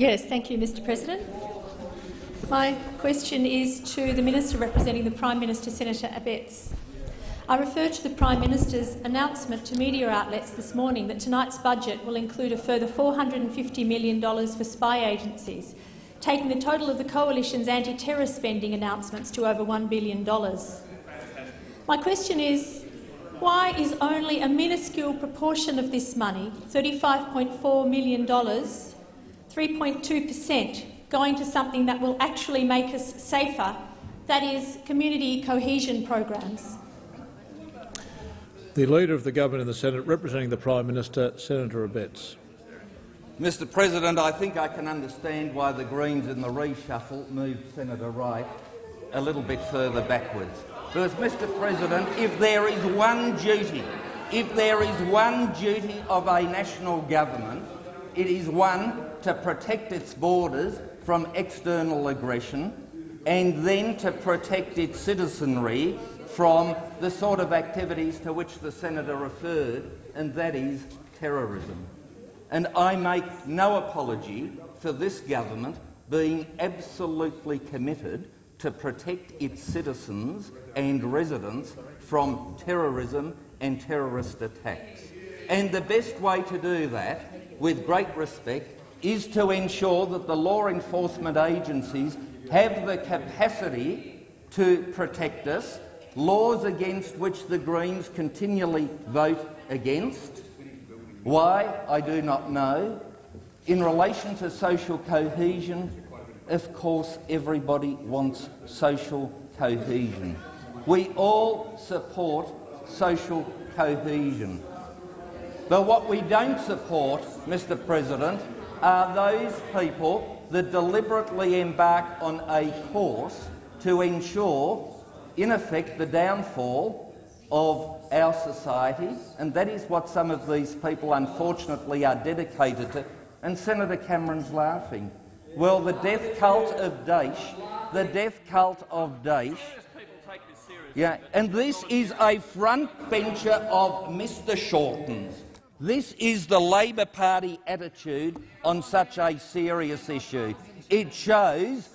Yes, thank you, Mr President. My question is to the Minister representing the Prime Minister, Senator Abetz. I refer to the Prime Minister's announcement to media outlets this morning that tonight's budget will include a further $450 million for spy agencies, taking the total of the Coalition's anti-terror spending announcements to over $1 billion. My question is, why is only a minuscule proportion of this money, $35.4 million, 3.2 per cent, going to something that will actually make us safer, that is, community cohesion programs? The Leader of the Government in the Senate, representing the Prime Minister, Senator Abetz. Mr President, I think I can understand why the Greens in the reshuffle moved Senator Wright a little bit further backwards. Because, Mr President, if there is one duty, if there is one duty of a national government, it is one to protect its borders from external aggression and then to protect its citizenry from the sort of activities to which the senator referred, and that is terrorism. And I make no apology for this government being absolutely committed to protect its citizens and residents from terrorism and terrorist attacks. And the best way to do that, with great respect, is to ensure that the law enforcement agencies have the capacity to protect us laws against which the Greens continually vote against. Why, I do not know. In relation to social cohesion, of course everybody wants social cohesion. We all support social cohesion. But what we don't support, Mr President, are those people that deliberately embark on a course to ensure in effect, the downfall of our society, and that is what some of these people unfortunately are dedicated to. And Senator Cameron's laughing. Well, the death cult of Daesh, the death cult of Daesh, yeah, and this is a front bencher of Mr Shorten's. This is the Labor Party attitude on such a serious issue. It shows,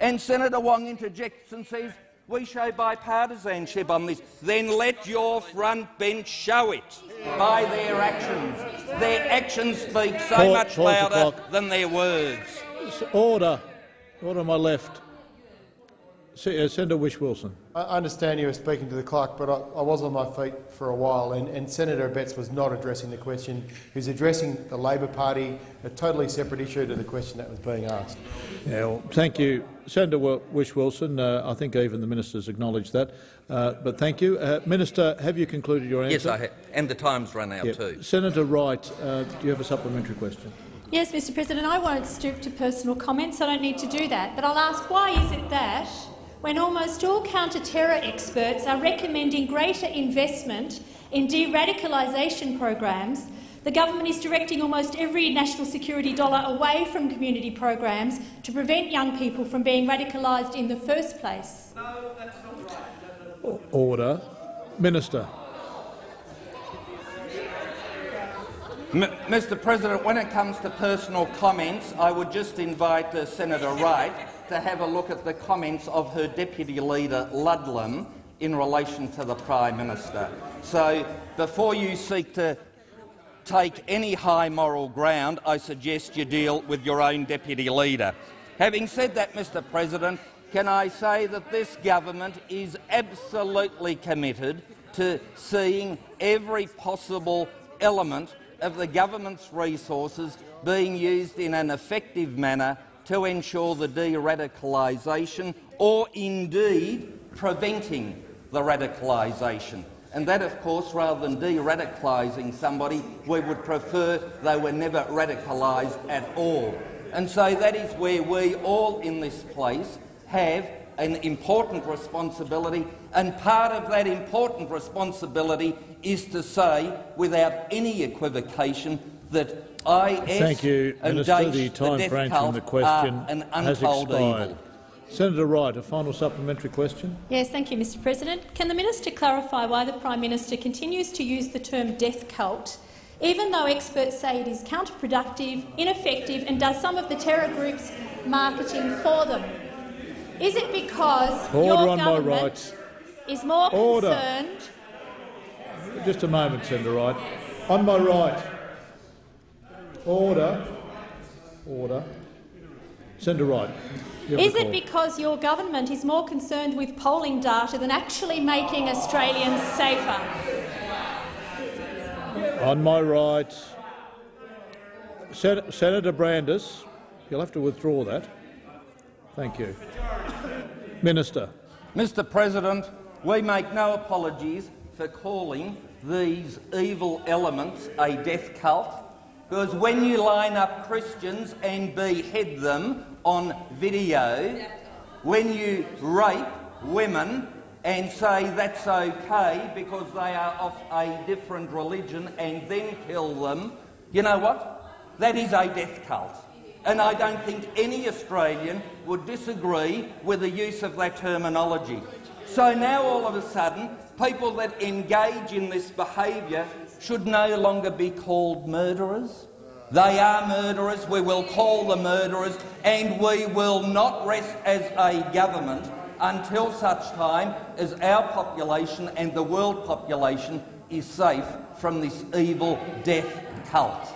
and Senator Wong interjects and says, we show bipartisanship on this. Then let your front bench show it by their actions. Their actions speak so much louder than their words. Order. Order on my left. Uh, Senator Whish-Wilson. I understand you were speaking to the clerk, but I, I was on my feet for a while, and, and, Senator Betts was not addressing the question. He was addressing the Labor Party, a totally separate issue to the question that was being asked. Yeah, well, thank you, Senator Whish-Wilson. Uh, I think even the ministers acknowledged that. Uh, but thank you, uh, Minister. Have you concluded your answer? Yes, I have, and the time's run out yep. too. Senator Wright, uh, do you have a supplementary question? Yes, Mr. President. I won't stoop to personal comments. I don't need to do that. But I'll ask why is it that when almost all counter-terror experts are recommending greater investment in de-radicalisation programs, the government is directing almost every national security dollar away from community programs to prevent young people from being radicalised in the first place. No, that's not right. Order. Minister. M Mr President, when it comes to personal comments, I would just invite uh, Senator Wright to have a look at the comments of her Deputy Leader Ludlam in relation to the Prime Minister. So before you seek to take any high moral ground, I suggest you deal with your own Deputy Leader. Having said that, Mr President, can I say that this government is absolutely committed to seeing every possible element of the government's resources being used in an effective manner to ensure the de-radicalisation or indeed preventing the radicalisation. And that, of course, rather than de-radicalising somebody, we would prefer they were never radicalised at all. And so that is where we all in this place have an important responsibility, and part of that important responsibility is to say, without any equivocation, that IS Thank you, Minister. The time the for answering the question has expired. Evil. Senator Wright, a final supplementary question. Yes, thank you, Mr President. Can the minister clarify why the Prime Minister continues to use the term death cult even though experts say it is counterproductive, ineffective and does some of the terror groups' marketing for them? Is it because Order your government right. is more Order. concerned Just a moment, Senator Wright. On my right. Order. Order. Senator Wright. Is it because your government is more concerned with polling data than actually making Australians safer? On my right. Sen- Senator Brandis, you'll have to withdraw that. Thank you. Minister. Mr President, we make no apologies for calling these evil elements a death cult, because when you line up Christians and behead them on video, when you rape women and say that's okay because they are of a different religion and then kill them, you know what? That is a death cult. And I don't think any Australian would disagree with the use of that terminology. So now all of a sudden, people that engage in this behaviour should no longer be called murderers. They are murderers, we will call them murderers, and we will not rest as a government until such time as our population and the world population is safe from this evil death cult.